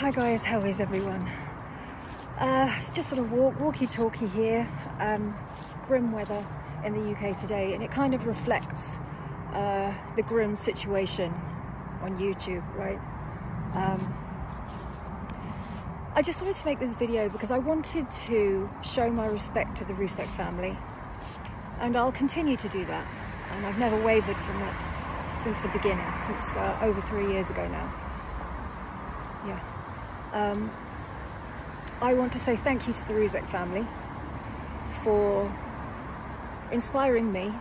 Hi guys, how is everyone? Uh, it's just sort of walk, walkie-talkie here. Um, grim weather in the UK today, and it kind of reflects uh, the grim situation on YouTube, right? Um, I just wanted to make this video because I wanted to show my respect to the Rzucek family, and I'll continue to do that. And I've never wavered from that since the beginning, since uh, over three years ago now. Yeah. Um, I want to say thank you to the Rzucek family for inspiring me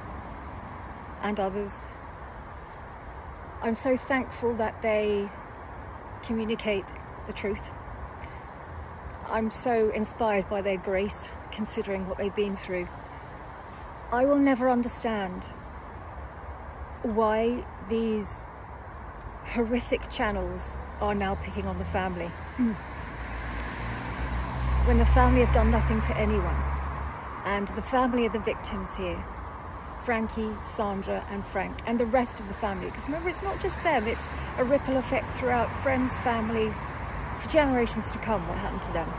and others. I'm so thankful that they communicate the truth. I'm so inspired by their grace, considering what they've been through. I will never understand why these horrific channels are now picking on the family. Mm. When the family have done nothing to anyone. And the family of the victims here, Frankie, Sandra and Frank, and the rest of the family. Because remember, it's not just them, it's a ripple effect throughout friends, family, for generations to come, what happened to them.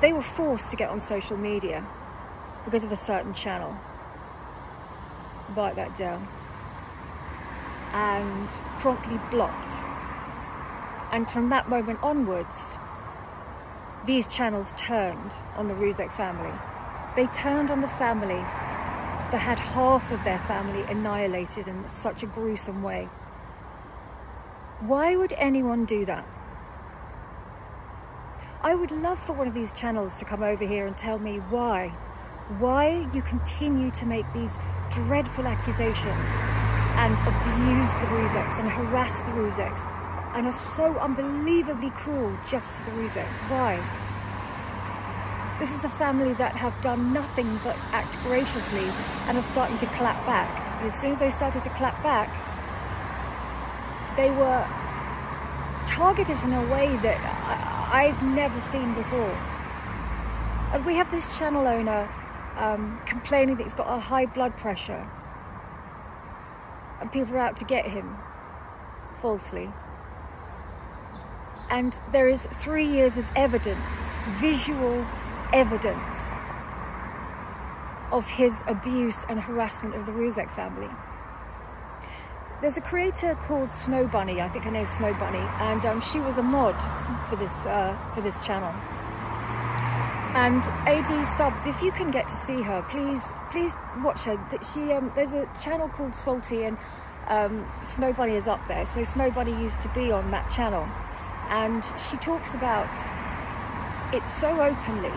they were forced to get on social media because of a certain channel. Write that down. And promptly blocked and from that moment onwards, these channels turned on the Rzucek family. They turned on the family that had half of their family annihilated in such a gruesome way. Why would anyone do that? I would love for one of these channels to come over here and tell me why. Why you continue to make these dreadful accusations and abuse the Rzuceks and harass the Rzuceks and are so unbelievably cruel just to the Rzuceks. Why? This is a family that have done nothing but act graciously and are starting to clap back. And as soon as they started to clap back, they were targeted in a way that I, have never seen before. And we have this channel owner um, complaining that he's got a high blood pressure and people are out to get him falsely and there is three years of evidence, visual evidence of his abuse and harassment of the Rzucek family. There's a creator called Snow Bunny, I think her name's Snow Bunny, and um, she was a mod for this uh, for this channel. And AD subs, if you can get to see her, please please watch her. She um, there's a channel called Salty, and um, Snow Bunny is up there. So Snow Bunny used to be on that channel and she talks about it so openly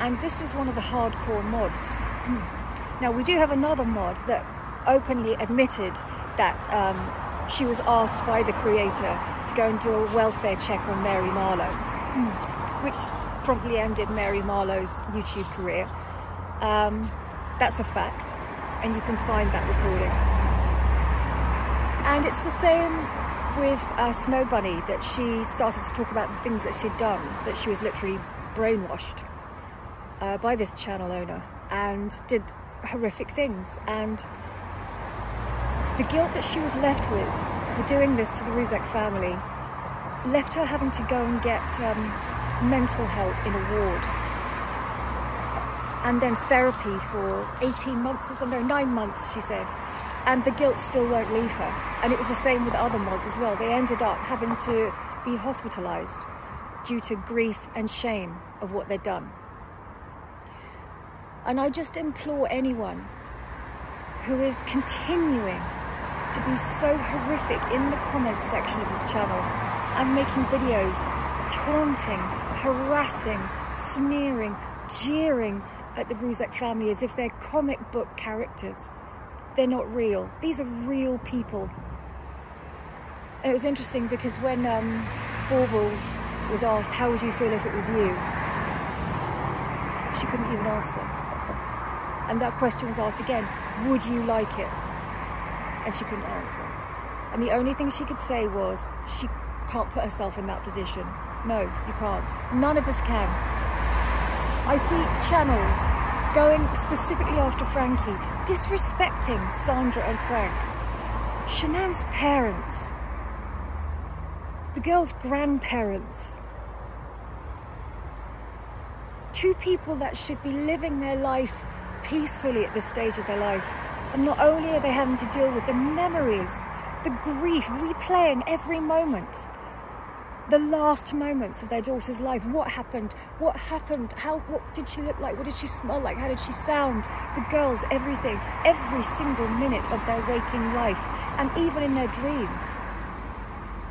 and this was one of the hardcore mods now we do have another mod that openly admitted that um, she was asked by the creator to go and do a welfare check on Mary Marlowe which promptly ended Mary Marlowe's YouTube career um, that's a fact and you can find that recording and it's the same with uh, Snow Bunny that she started to talk about the things that she'd done, that she was literally brainwashed uh, by this channel owner and did horrific things. And the guilt that she was left with for doing this to the Rzucek family left her having to go and get um, mental help in a ward and then therapy for 18 months or something, nine months, she said. And the guilt still won't leave her. And it was the same with other mods as well. They ended up having to be hospitalized due to grief and shame of what they'd done. And I just implore anyone who is continuing to be so horrific in the comments section of this channel and making videos taunting, harassing, sneering, jeering at the Rzucek family as if they're comic book characters. They're not real. These are real people. And it was interesting because when um, Baubles was asked, how would you feel if it was you? She couldn't even answer. And that question was asked again, would you like it? And she couldn't answer. And the only thing she could say was, she can't put herself in that position. No, you can't. None of us can. I see channels going specifically after Frankie, disrespecting Sandra and Frank. Shanann's parents the girl's grandparents, two people that should be living their life peacefully at this stage of their life. And not only are they having to deal with the memories, the grief, replaying every moment, the last moments of their daughter's life. What happened? What happened? How? What did she look like? What did she smell like? How did she sound? The girls, everything, every single minute of their waking life, and even in their dreams.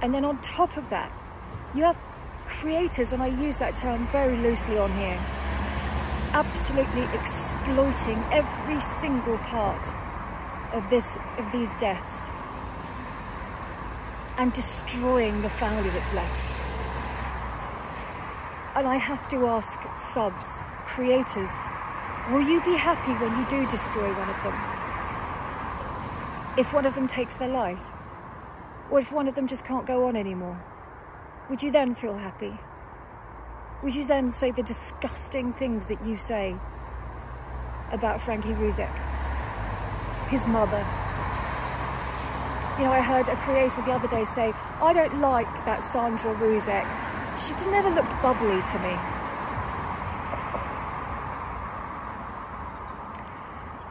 And then on top of that, you have creators, and I use that term very loosely on here, absolutely exploiting every single part of this of these deaths and destroying the family that's left. And I have to ask subs, creators, will you be happy when you do destroy one of them? If one of them takes their life? Or if one of them just can't go on anymore? Would you then feel happy? Would you then say the disgusting things that you say about Frankie Rzucek, his mother, you know, I heard a creator the other day say, I don't like that Sandra Rzucek. She never looked bubbly to me.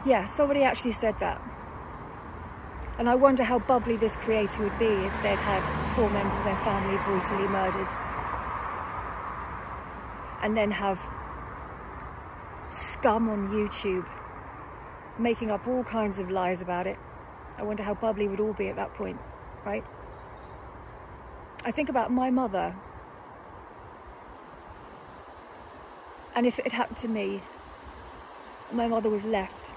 Yeah, somebody actually said that. And I wonder how bubbly this creator would be if they'd had four members of their family brutally murdered. And then have scum on YouTube making up all kinds of lies about it. I wonder how bubbly we'd all be at that point, right? I think about my mother. And if it had happened to me, my mother was left.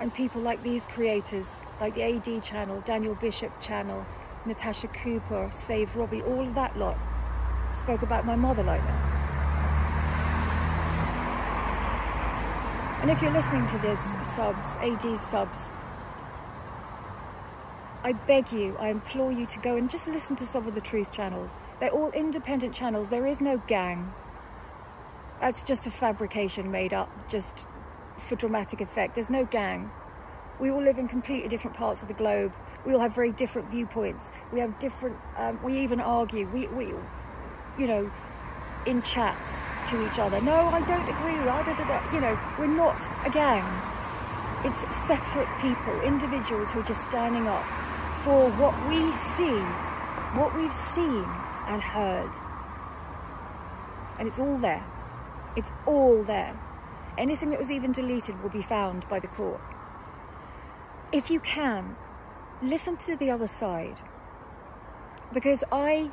And people like these creators, like the AD channel, Daniel Bishop channel, Natasha Cooper, Save Robbie, all of that lot spoke about my mother like that. And if you're listening to this, subs, AD subs, I beg you, I implore you to go and just listen to some of the truth channels. They're all independent channels. There is no gang. That's just a fabrication made up just for dramatic effect. There's no gang. We all live in completely different parts of the globe. We all have very different viewpoints. We have different, um, we even argue. We, we, you know, in chats to each other. No, I don't agree. I da, da, da. You know, we're not a gang. It's separate people, individuals who are just standing up for what we see, what we've seen and heard. And it's all there. It's all there. Anything that was even deleted will be found by the court. If you can, listen to the other side. Because I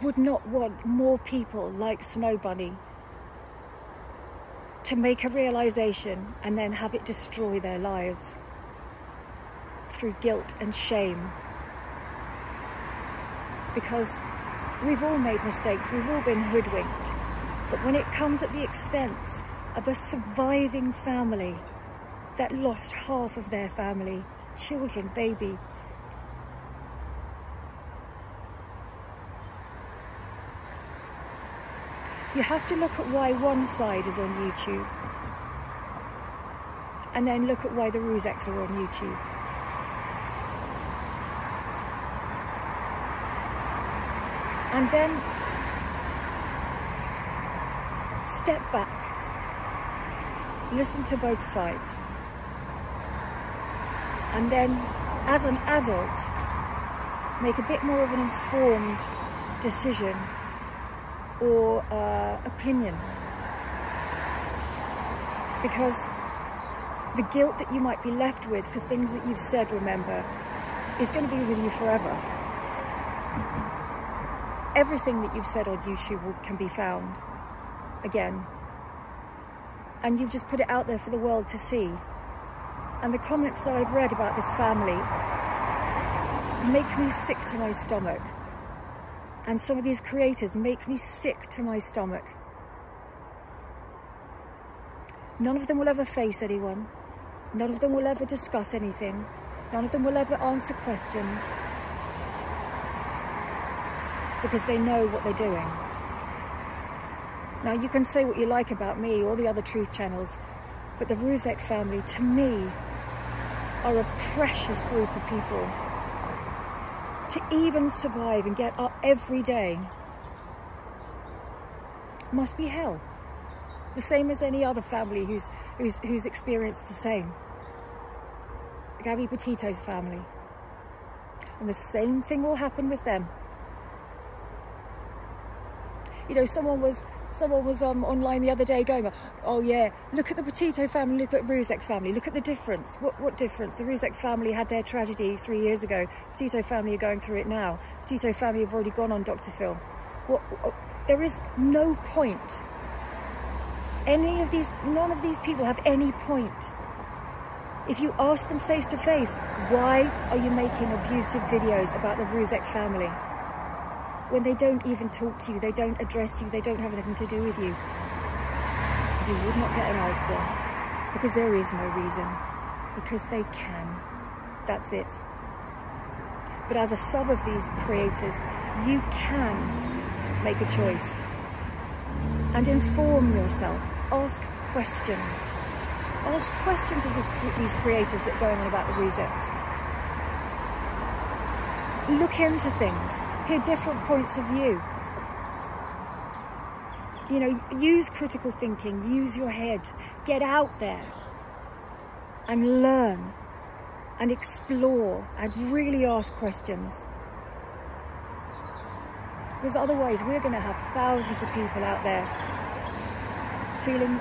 would not want more people like Snow Bunny to make a realization and then have it destroy their lives through guilt and shame. Because we've all made mistakes, we've all been hoodwinked. But when it comes at the expense of a surviving family that lost half of their family, children, baby, You have to look at why one side is on YouTube and then look at why the Rzuceks are on YouTube. And then step back, listen to both sides. And then, as an adult, make a bit more of an informed decision or uh, opinion. Because the guilt that you might be left with for things that you've said, remember, is going to be with you forever. Everything that you've said on YouTube will, can be found again. And you've just put it out there for the world to see. And the comments that I've read about this family make me sick to my stomach. And some of these creators make me sick to my stomach. None of them will ever face anyone. None of them will ever discuss anything. None of them will ever answer questions. Because they know what they're doing. Now, you can say what you like about me or the other truth channels, but the Rzucek family, to me, are a precious group of people to even survive and get up every day must be hell. The same as any other family who's, who's, who's experienced the same. Gabby Petito's family. And the same thing will happen with them. You know, someone was someone was um, online the other day going, oh yeah, look at the Petito family, look at the Rzucek family, look at the difference. What, what difference? The Rzucek family had their tragedy three years ago. Petito family are going through it now. Petito family have already gone on Dr. Phil. What, what, there is no point. Any of these, none of these people have any point. If you ask them face to face, why are you making abusive videos about the Rzucek family? When they don't even talk to you, they don't address you, they don't have anything to do with you, you would not get an answer because there is no reason, because they can. That's it. But as a sub of these creators, you can make a choice and inform yourself. Ask questions. Ask questions of these creators that going on about the Rzuceks. Look into things hear different points of view. You know, use critical thinking, use your head, get out there and learn and explore and really ask questions. Because otherwise, we're going to have thousands of people out there feeling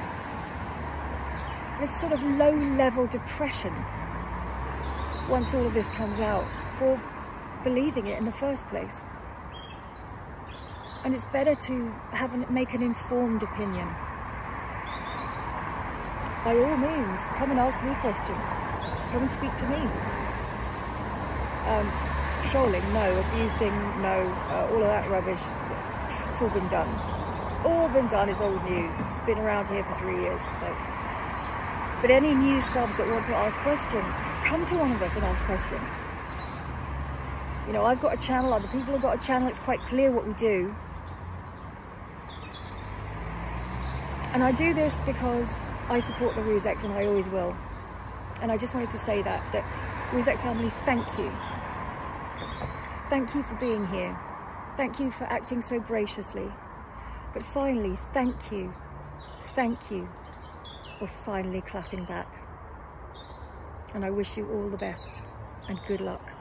this sort of low level depression once all of this comes out for believing it in the first place. And it's better to have an, make an informed opinion. By all means, come and ask me questions. Come and speak to me. Um, trolling, no. Abusing, no. Uh, all of that rubbish, it's all been done. All been done is old news. Been around here for three years, so. But any new subs that want to ask questions, come to one of us and ask questions. You know, I've got a channel, other people have got a channel, it's quite clear what we do. And I do this because I support the Rzuceks and I always will. And I just wanted to say that, that Rzucek family, thank you. Thank you for being here. Thank you for acting so graciously. But finally, thank you, thank you for finally clapping back. And I wish you all the best and good luck.